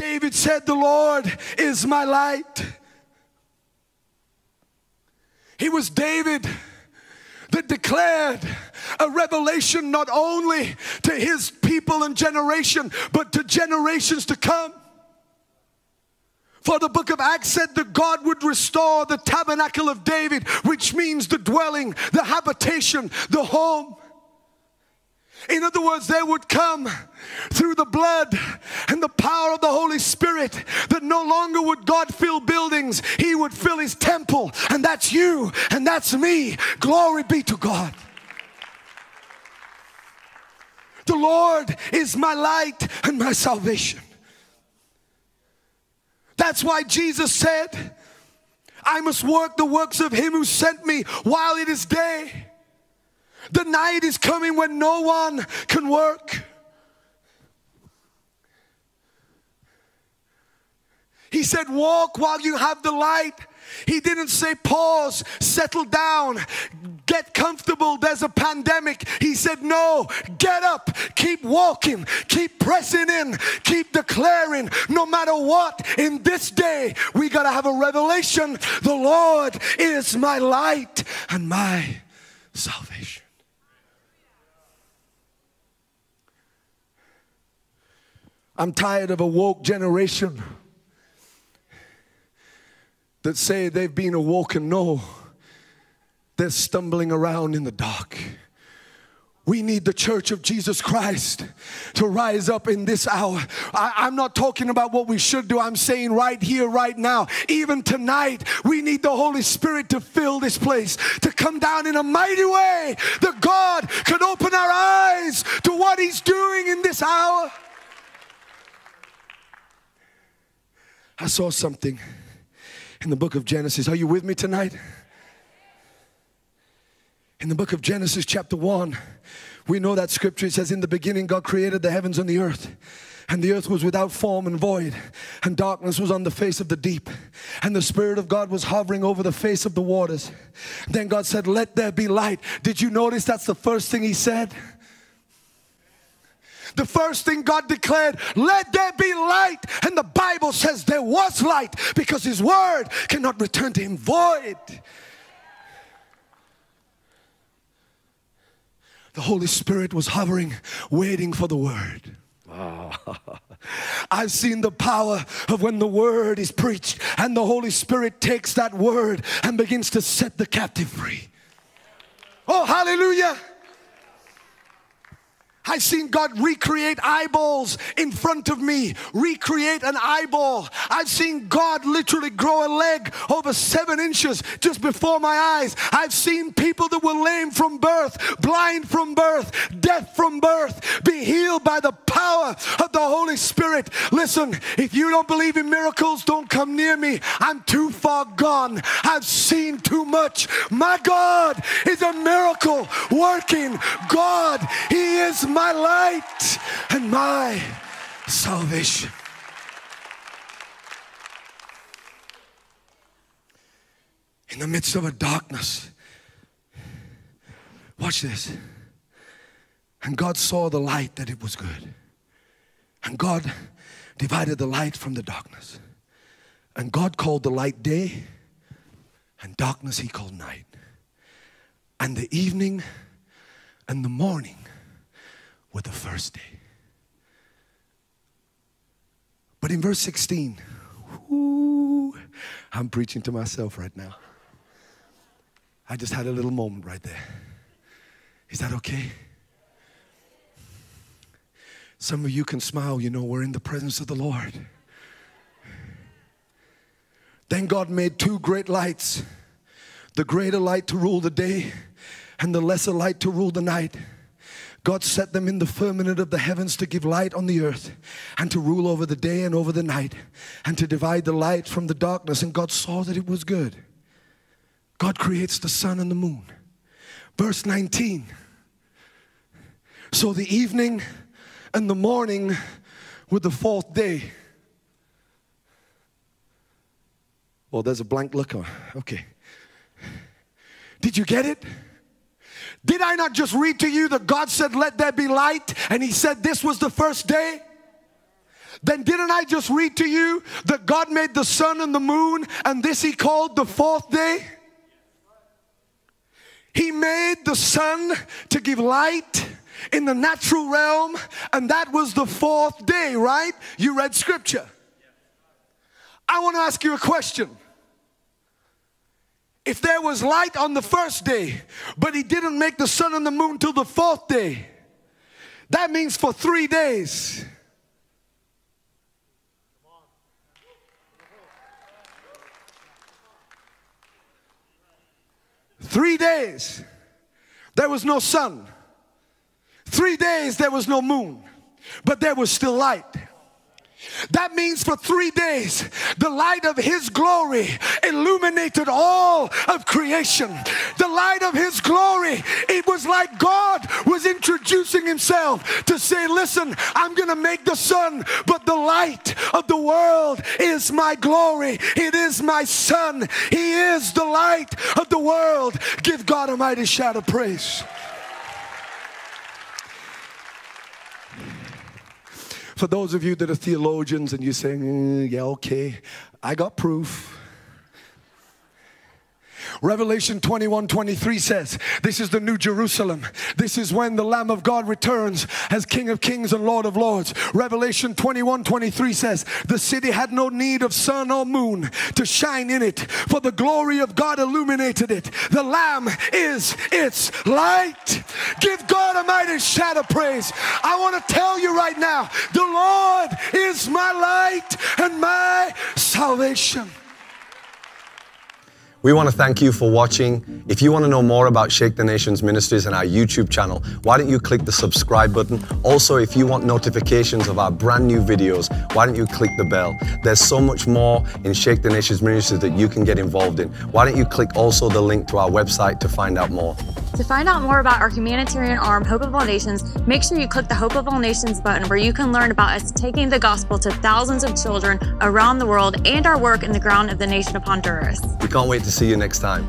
David said, The Lord is my light. He was David that declared a revelation not only to his people and generation, but to generations to come. For the book of Acts said that God would restore the tabernacle of David, which means the dwelling, the habitation, the home. In other words, there would come through the blood and the power of the Holy Spirit that no longer would God fill buildings, He would fill His temple. And that's you and that's me. Glory be to God. The Lord is my light and my salvation. That's why Jesus said, I must work the works of Him who sent me while it is day. The night is coming when no one can work. He said, Walk while you have the light. He didn't say pause, settle down, get comfortable. There's a pandemic. He said, No, get up, keep walking, keep pressing in, keep declaring no matter what. In this day, we got to have a revelation. The Lord is my light and my salvation. I'm tired of a woke generation that say they've been awoken. No, they're stumbling around in the dark. We need the church of Jesus Christ to rise up in this hour. I, am not talking about what we should do. I'm saying right here, right now, even tonight, we need the Holy Spirit to fill this place, to come down in a mighty way that God could open our eyes to what He's doing in this hour. I saw something in the book of Genesis. Are you with me tonight? In the book of Genesis, chapter 1, we know that scripture it says, In the beginning, God created the heavens and the earth. And the earth was without form and void, and darkness was on the face of the deep. And the Spirit of God was hovering over the face of the waters. Then God said, Let there be light. Did you notice that's the first thing He said? The first thing God declared, let there be light. And the Bible says there was light because His word cannot return to Him void. The Holy Spirit was hovering, waiting for the word. I've seen the power of when the word is preached and the Holy Spirit takes that word and begins to set the captive free. Oh, hallelujah. I've seen God recreate eyeballs in front of me, recreate an eyeball. I've seen God literally grow a leg over seven inches just before my eyes. I've seen people that were lame from birth, blind from birth, deaf from birth, be healed by the power of the Holy Spirit. Listen, if you don't believe in miracles, don't come near me. I'm too far gone. I've seen too much. My God is a miracle working God. He is my light and my salvation. In the midst of a darkness, watch this. And God saw the light that it was good. And God divided the light from the darkness. And God called the light day, and darkness he called night. And the evening and the morning with the first day. But in verse 16, whoo, I'm preaching to myself right now. I just had a little moment right there. Is that okay? Some of you can smile, you know, we're in the presence of the Lord. Then God made two great lights the greater light to rule the day, and the lesser light to rule the night. God set them in the firmament of the heavens to give light on the earth and to rule over the day and over the night and to divide the light from the darkness. And God saw that it was good. God creates the sun and the moon. Verse 19. So the evening and the morning were the fourth day. Well, there's a blank look on. Okay. Did you get it? Did I not just read to you that God said, Let there be light, and He said this was the first day? then didn't I just read to you that God made the sun and the moon and this he called the fourth day? He made the sun to give light in the natural realm, and that was the fourth day, right? You read scripture. I want to ask you a question. If there was light on the first day, but he didn't make the sun and the moon till the fourth day, that means for three days. Three days, there was no sun. Three days, there was no moon, but there was still light. That means for three days, the light of His glory illuminated all of creation. The light of His glory, it was like God was introducing Himself to say, Listen, I'm going to make the sun, but the light of the world is my glory. It is my Son. He is the light of the world. Give God a mighty shout of praise. For those of you that are theologians and you're saying, mm, yeah, okay, I got proof. Revelation 21 23 says, This is the new Jerusalem. This is when the Lamb of God returns as King of Kings and Lord of Lords. Revelation 21 23 says, The city had no need of sun or moon to shine in it, for the glory of God illuminated it. The Lamb is its light. Give God a mighty shout of praise. I want to tell you right now, the Lord is my light and my salvation. We want to thank you for watching. If you want to know more about Shake the Nations Ministries and our YouTube channel, why don't you click the subscribe button? Also, if you want notifications of our brand new videos, why don't you click the bell? There's so much more in Shake the Nations Ministries that you can get involved in. Why don't you click also the link to our website to find out more? To find out more about our humanitarian arm, Hope of All Nations, make sure you click the Hope of All Nations button where you can learn about us taking the gospel to thousands of children around the world and our work in the ground of the nation of Honduras. We can't wait to see you next time.